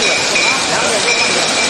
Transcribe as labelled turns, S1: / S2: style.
S1: 对，是吧？然后你就放点。